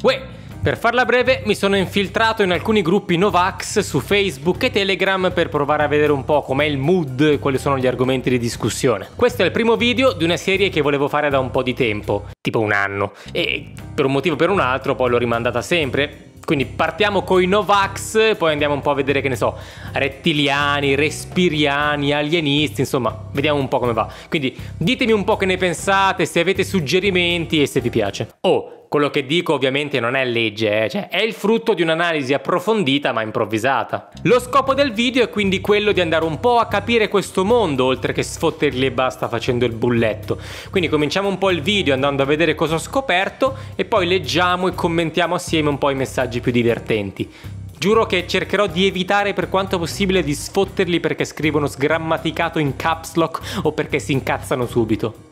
Uè, per farla breve mi sono infiltrato in alcuni gruppi Novax su Facebook e Telegram per provare a vedere un po' com'è il mood e quali sono gli argomenti di discussione. Questo è il primo video di una serie che volevo fare da un po' di tempo, tipo un anno, e per un motivo o per un altro poi l'ho rimandata sempre, quindi partiamo con i Novax, poi andiamo un po' a vedere, che ne so, rettiliani, respiriani, alienisti, insomma, vediamo un po' come va. Quindi ditemi un po' che ne pensate, se avete suggerimenti e se vi piace. Oh, quello che dico ovviamente non è legge, eh? cioè è il frutto di un'analisi approfondita ma improvvisata. Lo scopo del video è quindi quello di andare un po' a capire questo mondo oltre che sfotterli e basta facendo il bulletto. Quindi cominciamo un po' il video andando a vedere cosa ho scoperto e poi leggiamo e commentiamo assieme un po' i messaggi più divertenti. Giuro che cercherò di evitare per quanto possibile di sfotterli perché scrivono sgrammaticato in caps lock o perché si incazzano subito.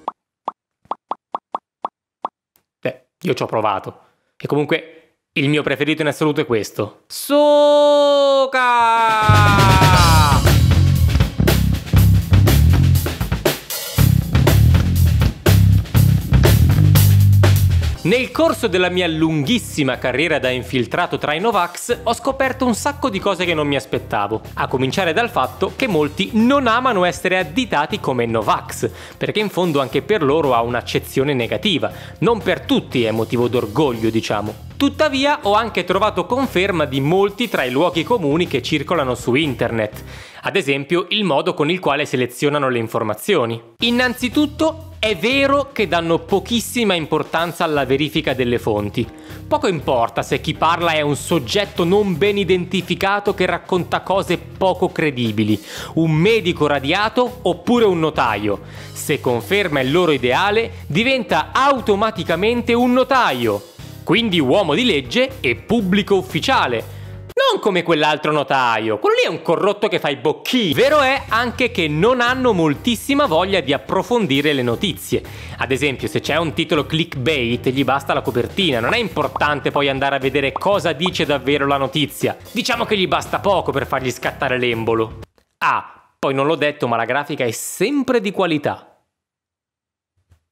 Io ci ho provato. E comunque il mio preferito in assoluto è questo. Soka! Nel corso della mia lunghissima carriera da infiltrato tra i Novax ho scoperto un sacco di cose che non mi aspettavo, a cominciare dal fatto che molti non amano essere additati come Novax, perché in fondo anche per loro ha un'accezione negativa, non per tutti è motivo d'orgoglio diciamo. Tuttavia ho anche trovato conferma di molti tra i luoghi comuni che circolano su internet, ad esempio il modo con il quale selezionano le informazioni. Innanzitutto è vero che danno pochissima importanza alla verifica delle fonti. Poco importa se chi parla è un soggetto non ben identificato che racconta cose poco credibili, un medico radiato oppure un notaio. Se conferma il loro ideale, diventa automaticamente un notaio, quindi uomo di legge e pubblico ufficiale non come quell'altro notaio, quello lì è un corrotto che fa i bocchi. Vero è anche che non hanno moltissima voglia di approfondire le notizie. Ad esempio, se c'è un titolo clickbait, gli basta la copertina, non è importante poi andare a vedere cosa dice davvero la notizia. Diciamo che gli basta poco per fargli scattare l'embolo. Ah, poi non l'ho detto, ma la grafica è sempre di qualità.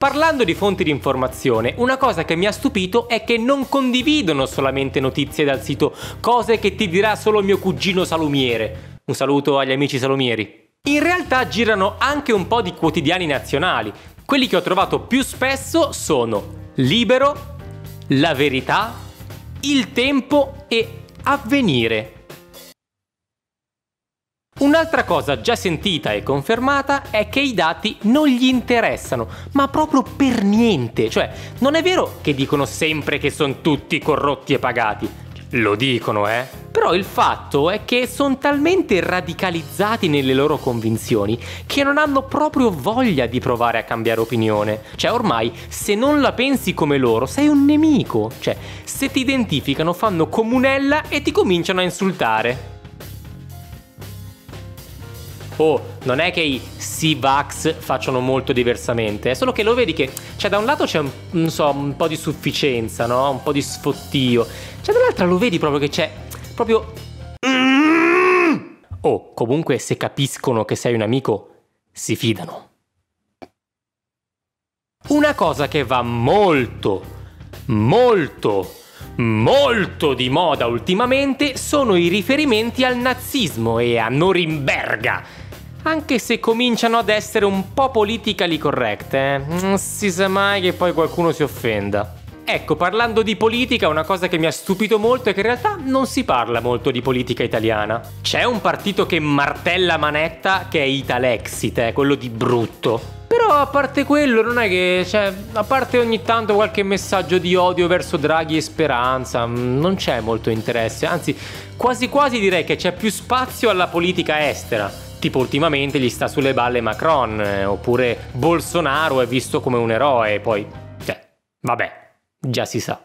Parlando di fonti di informazione, una cosa che mi ha stupito è che non condividono solamente notizie dal sito Cose che ti dirà solo mio cugino salumiere. Un saluto agli amici salumieri. In realtà girano anche un po' di quotidiani nazionali. Quelli che ho trovato più spesso sono Libero, La Verità, Il Tempo e Avvenire. Un'altra cosa già sentita e confermata è che i dati non gli interessano, ma proprio per niente. Cioè, non è vero che dicono sempre che sono tutti corrotti e pagati. Lo dicono, eh? Però il fatto è che sono talmente radicalizzati nelle loro convinzioni che non hanno proprio voglia di provare a cambiare opinione. Cioè, ormai, se non la pensi come loro, sei un nemico. Cioè, se ti identificano, fanno comunella e ti cominciano a insultare. Oh, non è che i Sivax facciano molto diversamente, è solo che lo vedi che, cioè da un lato c'è un, so, un po' di sufficienza, no? Un po' di sfottio, cioè dall'altra lo vedi proprio che c'è proprio... Oh, comunque se capiscono che sei un amico, si fidano. Una cosa che va molto, molto, molto di moda ultimamente sono i riferimenti al nazismo e a Norimberga anche se cominciano ad essere un po' politically correct, eh? Non si sa mai che poi qualcuno si offenda. Ecco, parlando di politica, una cosa che mi ha stupito molto è che in realtà non si parla molto di politica italiana. C'è un partito che martella manetta che è Italexit, eh, quello di brutto. Però a parte quello non è che, cioè, a parte ogni tanto qualche messaggio di odio verso Draghi e Speranza, mm, non c'è molto interesse, anzi quasi quasi direi che c'è più spazio alla politica estera tipo ultimamente gli sta sulle balle Macron, eh, oppure Bolsonaro è visto come un eroe, poi, cioè, vabbè, già si sa.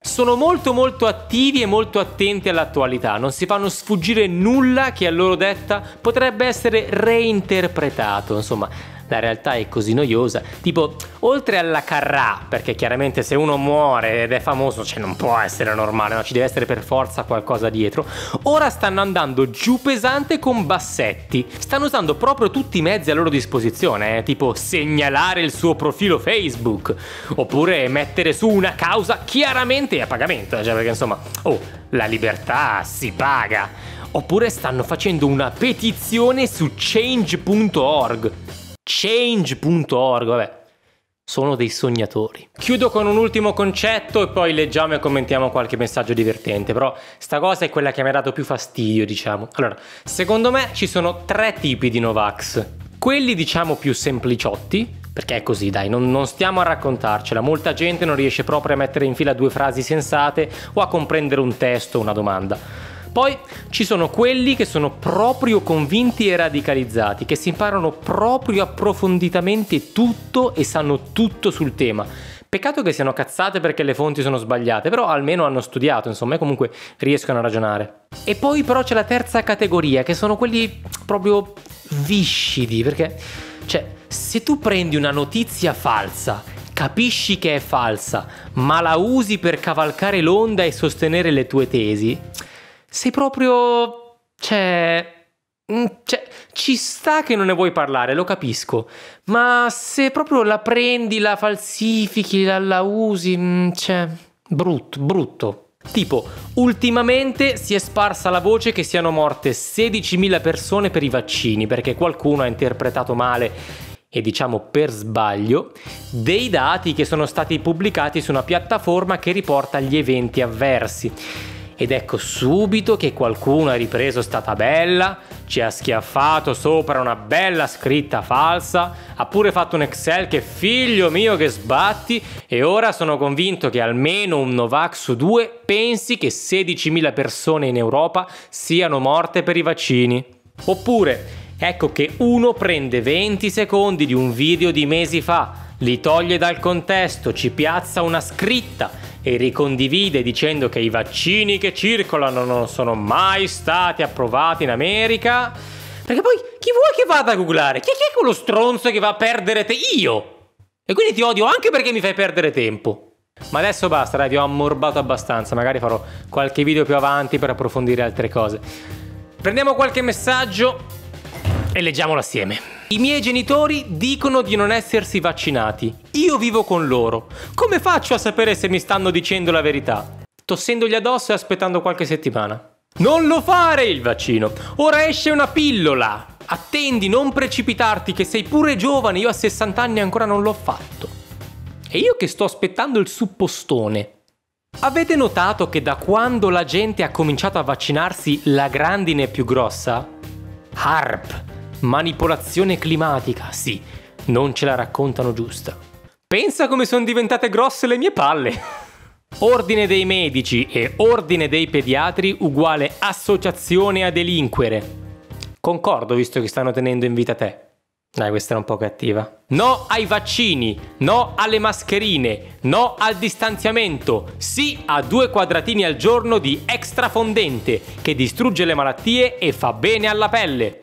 Sono molto molto attivi e molto attenti all'attualità, non si fanno sfuggire nulla che a loro detta potrebbe essere reinterpretato, insomma, la realtà è così noiosa. Tipo, oltre alla carrà, perché chiaramente se uno muore ed è famoso, cioè non può essere normale, no? ci deve essere per forza qualcosa dietro. Ora stanno andando giù pesante con Bassetti. Stanno usando proprio tutti i mezzi a loro disposizione, eh? tipo segnalare il suo profilo Facebook, oppure mettere su una causa chiaramente a pagamento, cioè perché insomma, oh, la libertà si paga. Oppure stanno facendo una petizione su change.org. Change.org, vabbè. Sono dei sognatori. Chiudo con un ultimo concetto e poi leggiamo e commentiamo qualche messaggio divertente. Però sta cosa è quella che mi ha dato più fastidio, diciamo. Allora, secondo me ci sono tre tipi di Novax. Quelli, diciamo, più sempliciotti, perché è così, dai, non, non, stiamo a raccontarcela. Molta gente non riesce proprio a mettere in fila due frasi sensate o a comprendere un testo o una domanda. Poi ci sono quelli che sono proprio convinti e radicalizzati, che si imparano proprio approfonditamente tutto e sanno tutto sul tema. Peccato che siano cazzate perché le fonti sono sbagliate, però almeno hanno studiato, insomma, e comunque riescono a ragionare. E poi però c'è la terza categoria, che sono quelli proprio viscidi, perché, cioè, se tu prendi una notizia falsa capisci che è falsa, ma la usi per cavalcare l'onda e sostenere le tue tesi, sei proprio... cioè... Mm, cioè, ci sta che non ne vuoi parlare, lo capisco, ma se proprio la prendi, la falsifichi, la, la usi, mm, cioè, brutto, brutto. Tipo, ultimamente si è sparsa la voce che siano morte 16.000 persone per i vaccini, perché qualcuno ha interpretato male e diciamo per sbaglio, dei dati che sono stati pubblicati su una piattaforma che riporta gli eventi avversi. Ed ecco subito che qualcuno ha ripreso sta tabella, ci ha schiaffato sopra una bella scritta falsa, ha pure fatto un Excel che figlio mio che sbatti e ora sono convinto che almeno un Novax su due pensi che 16.000 persone in Europa siano morte per i vaccini. Oppure ecco che uno prende 20 secondi di un video di mesi fa, li toglie dal contesto, ci piazza una scritta e ricondivide dicendo che i vaccini che circolano non sono mai stati approvati in America. Perché poi chi vuoi che vada a googlare? Chi è quello stronzo che va a perdere te? Io! E quindi ti odio anche perché mi fai perdere tempo. Ma adesso basta, dai, ti ho ammorbato abbastanza. Magari farò qualche video più avanti per approfondire altre cose. Prendiamo qualche messaggio e leggiamolo assieme. I miei genitori dicono di non essersi vaccinati. Io vivo con loro. Come faccio a sapere se mi stanno dicendo la verità? Tossendogli addosso e aspettando qualche settimana. Non lo fare il vaccino. Ora esce una pillola. Attendi, non precipitarti, che sei pure giovane. Io a 60 anni ancora non l'ho fatto. E io che sto aspettando il suppostone. Avete notato che da quando la gente ha cominciato a vaccinarsi la grandine è più grossa? HARP Manipolazione climatica, sì, non ce la raccontano giusta. Pensa come sono diventate grosse le mie palle. Ordine dei medici e ordine dei pediatri uguale associazione a delinquere. Concordo visto che stanno tenendo in vita te. Dai, questa era un po' cattiva. No ai vaccini, no alle mascherine, no al distanziamento, sì a due quadratini al giorno di extrafondente che distrugge le malattie e fa bene alla pelle.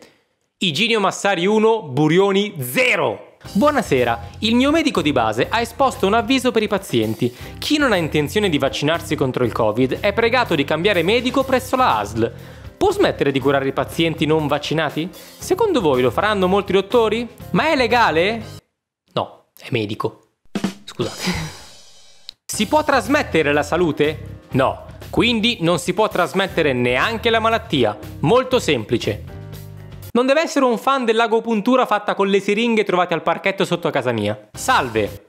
Iginio Massari 1, Burioni 0. Buonasera, il mio medico di base ha esposto un avviso per i pazienti. Chi non ha intenzione di vaccinarsi contro il Covid è pregato di cambiare medico presso la ASL. Può smettere di curare i pazienti non vaccinati? Secondo voi lo faranno molti dottori? Ma è legale? No, è medico. Scusate. Si può trasmettere la salute? No, quindi non si può trasmettere neanche la malattia. Molto semplice. Non deve essere un fan dell'agopuntura fatta con le siringhe trovate al parchetto sotto casa mia. Salve!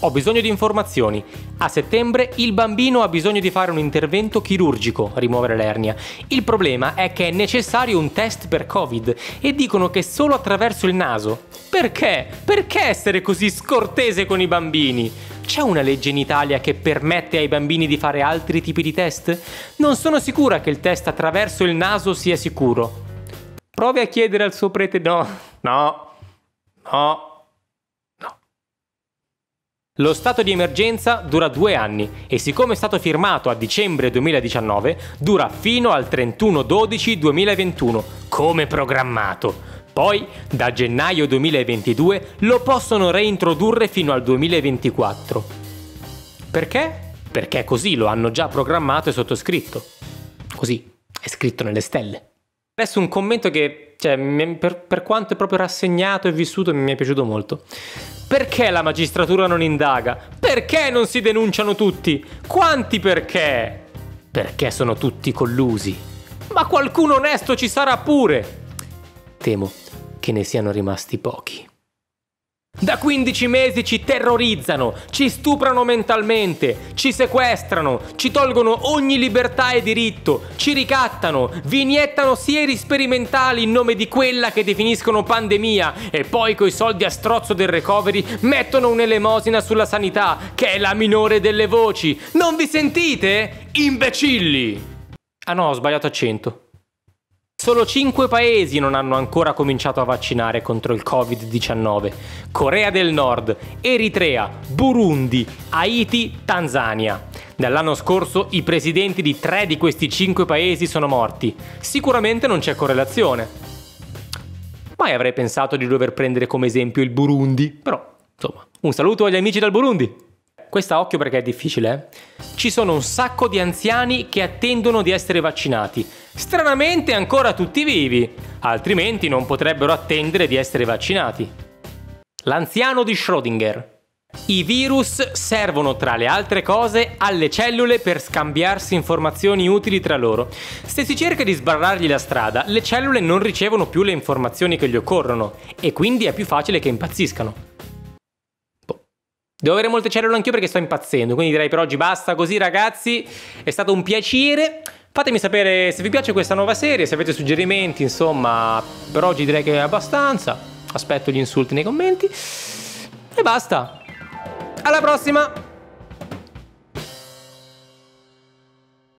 Ho bisogno di informazioni. A settembre il bambino ha bisogno di fare un intervento chirurgico, rimuovere l'ernia. Il problema è che è necessario un test per Covid e dicono che solo attraverso il naso. Perché? Perché essere così scortese con i bambini? C'è una legge in Italia che permette ai bambini di fare altri tipi di test? Non sono sicura che il test attraverso il naso sia sicuro. Provi a chiedere al suo prete no, no, no. Lo stato di emergenza dura due anni e siccome è stato firmato a dicembre 2019, dura fino al 31-12-2021, come programmato. Poi, da gennaio 2022, lo possono reintrodurre fino al 2024. Perché? Perché così lo hanno già programmato e sottoscritto. Così, è scritto nelle stelle. Adesso un commento che, cioè, per, per quanto è proprio rassegnato e vissuto, mi è piaciuto molto. Perché la magistratura non indaga? Perché non si denunciano tutti? Quanti perché? Perché sono tutti collusi. Ma qualcuno onesto ci sarà pure. Temo che ne siano rimasti pochi. Da 15 mesi ci terrorizzano, ci stuprano mentalmente, ci sequestrano, ci tolgono ogni libertà e diritto, ci ricattano, vi sieri sperimentali in nome di quella che definiscono pandemia e poi coi soldi a strozzo del recovery mettono un'elemosina sulla sanità, che è la minore delle voci. Non vi sentite? Imbecilli! Ah no, ho sbagliato accento. Solo 5 paesi non hanno ancora cominciato a vaccinare contro il Covid-19. Corea del Nord, Eritrea, Burundi, Haiti, Tanzania. Dall'anno scorso i presidenti di tre di questi 5 paesi sono morti. Sicuramente non c'è correlazione. Mai avrei pensato di dover prendere come esempio il Burundi, però, insomma, un saluto agli amici dal Burundi. Questa occhio perché è difficile. Eh? Ci sono un sacco di anziani che attendono di essere vaccinati. Stranamente ancora tutti vivi, altrimenti non potrebbero attendere di essere vaccinati. L'anziano di Schrödinger. I virus servono tra le altre cose alle cellule per scambiarsi informazioni utili tra loro. Se si cerca di sbarrargli la strada, le cellule non ricevono più le informazioni che gli occorrono e quindi è più facile che impazziscano. Devo avere molte cellule anch'io perché sto impazzendo, quindi direi per oggi basta così ragazzi, è stato un piacere. Fatemi sapere se vi piace questa nuova serie, se avete suggerimenti, insomma, per oggi direi che è abbastanza. Aspetto gli insulti nei commenti. E basta. Alla prossima!